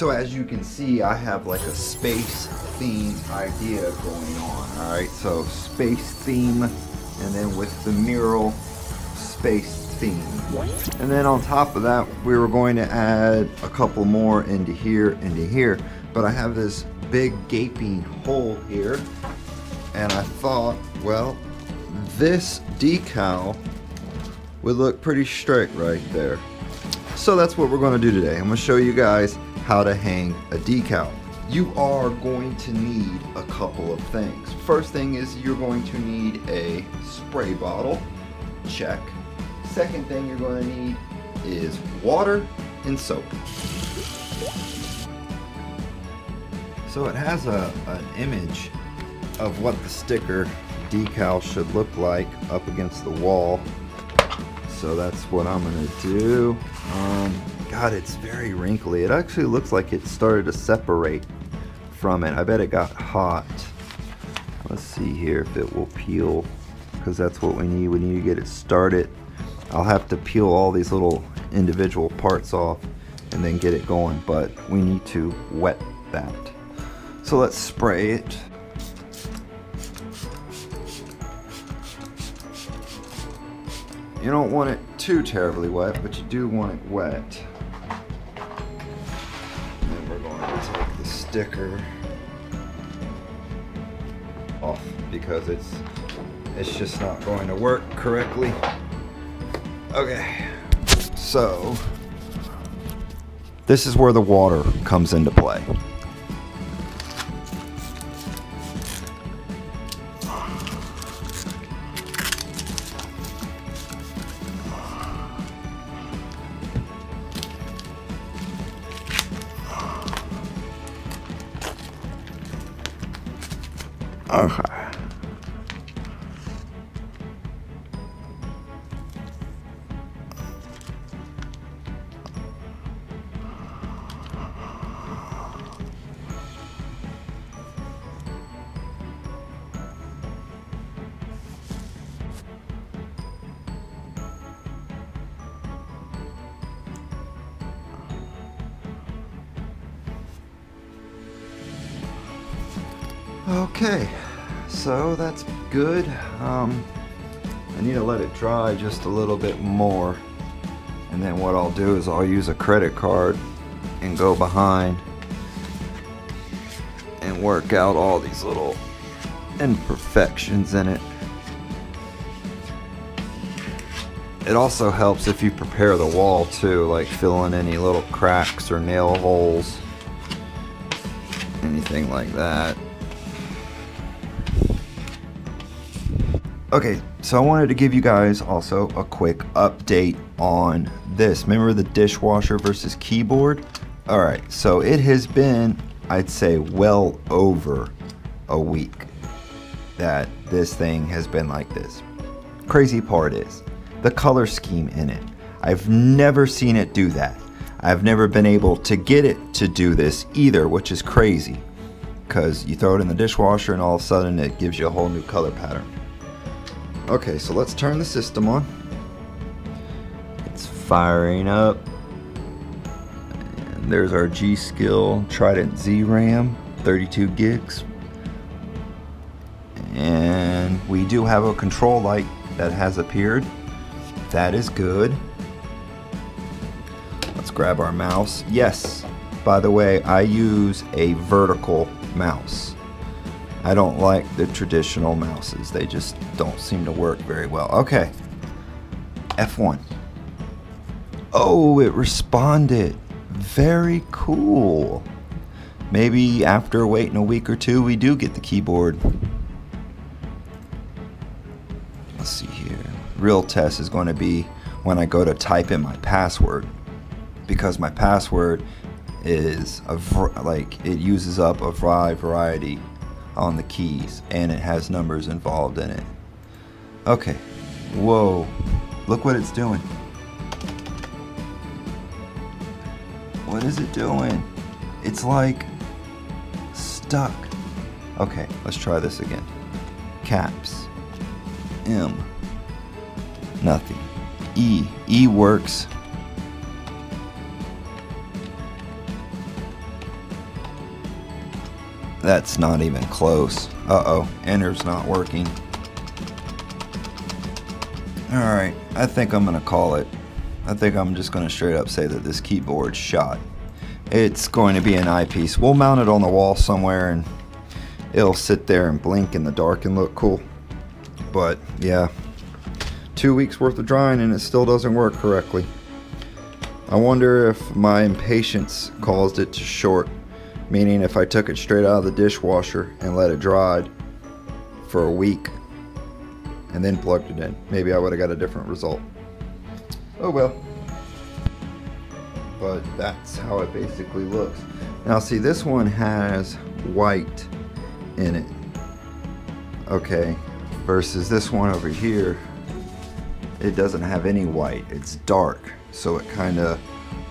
So as you can see, I have like a space theme idea going on. All right, so space theme, and then with the mural, space theme. And then on top of that, we were going to add a couple more into here, into here. But I have this big gaping hole here, and I thought, well, this decal would look pretty straight right there. So that's what we're going to do today. I'm going to show you guys how to hang a decal. You are going to need a couple of things. First thing is you're going to need a spray bottle. Check. Second thing you're going to need is water and soap. So it has a, an image of what the sticker decal should look like up against the wall. So that's what I'm gonna do. Um, God, it's very wrinkly. It actually looks like it started to separate from it. I bet it got hot. Let's see here if it will peel because that's what we need. We need to get it started. I'll have to peel all these little individual parts off and then get it going, but we need to wet that. So let's spray it. You don't want it too terribly wet, but you do want it wet. Sticker off because it's it's just not going to work correctly. Okay, so this is where the water comes into play. Okay. Okay, so that's good. Um, I need to let it dry just a little bit more. And then what I'll do is I'll use a credit card and go behind and work out all these little imperfections in it. It also helps if you prepare the wall too, like fill in any little cracks or nail holes, anything like that. Okay, so I wanted to give you guys also a quick update on this. Remember the dishwasher versus keyboard? All right, so it has been, I'd say, well over a week that this thing has been like this. Crazy part is the color scheme in it. I've never seen it do that. I've never been able to get it to do this either, which is crazy because you throw it in the dishwasher and all of a sudden it gives you a whole new color pattern. Okay, so let's turn the system on. It's firing up. And there's our G Skill Trident Z RAM, 32 gigs. And we do have a control light that has appeared. That is good. Let's grab our mouse. Yes, by the way, I use a vertical mouse. I don't like the traditional mouses. They just don't seem to work very well. Okay. F1. Oh, it responded. Very cool. Maybe after waiting a week or two, we do get the keyboard. Let's see here. Real test is going to be when I go to type in my password. Because my password is a like it uses up a variety on the keys and it has numbers involved in it. Okay, whoa, look what it's doing. What is it doing? It's like stuck. Okay, let's try this again. Caps. M. Nothing. E. E works. That's not even close. Uh-oh, enter's not working. Alright, I think I'm gonna call it. I think I'm just gonna straight up say that this keyboard's shot. It's going to be an eyepiece. We'll mount it on the wall somewhere and it'll sit there and blink in the dark and look cool. But yeah, two weeks worth of drying and it still doesn't work correctly. I wonder if my impatience caused it to short, meaning if I took it straight out of the dishwasher and let it dry for a week and then plugged it in, maybe I would have got a different result. Oh well. But that's how it basically looks. Now see this one has white in it. Okay, versus this one over here, it doesn't have any white. It's dark so it kind of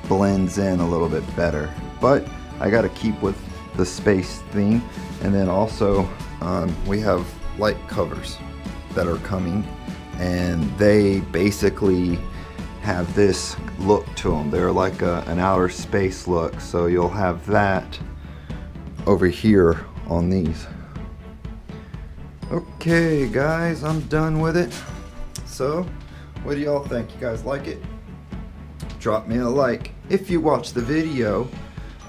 blends in a little bit better. But I got to keep with the space theme. And then also um, we have light covers that are coming and they basically have this look to them. They're like a, an outer space look. So you'll have that over here on these. Okay guys, I'm done with it. So, what do y'all think? You guys like it? drop me a like if you watch the video.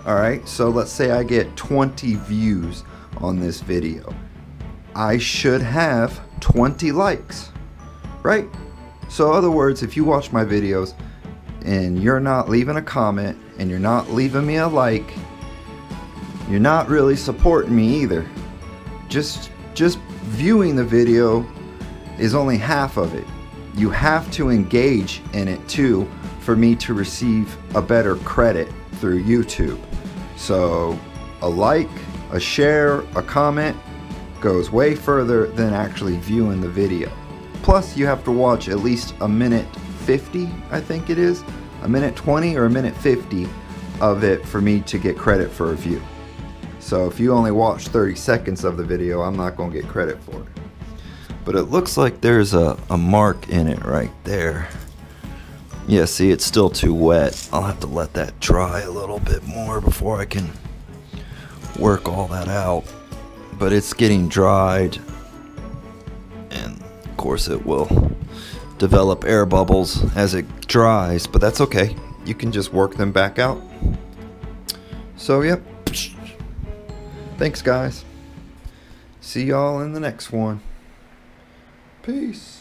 Alright, so let's say I get 20 views on this video. I should have 20 likes, right? So other words, if you watch my videos and you're not leaving a comment and you're not leaving me a like, you're not really supporting me either. Just just viewing the video is only half of it. You have to engage in it too for me to receive a better credit through YouTube. So a like, a share, a comment goes way further than actually viewing the video. Plus you have to watch at least a minute 50, I think it is, a minute 20 or a minute 50 of it for me to get credit for a view. So if you only watch 30 seconds of the video, I'm not going to get credit for it. But it looks like there's a, a mark in it right there. Yeah, see, it's still too wet. I'll have to let that dry a little bit more before I can work all that out. But it's getting dried. And, of course, it will develop air bubbles as it dries. But that's okay. You can just work them back out. So, yep. Thanks, guys. See y'all in the next one. Peace.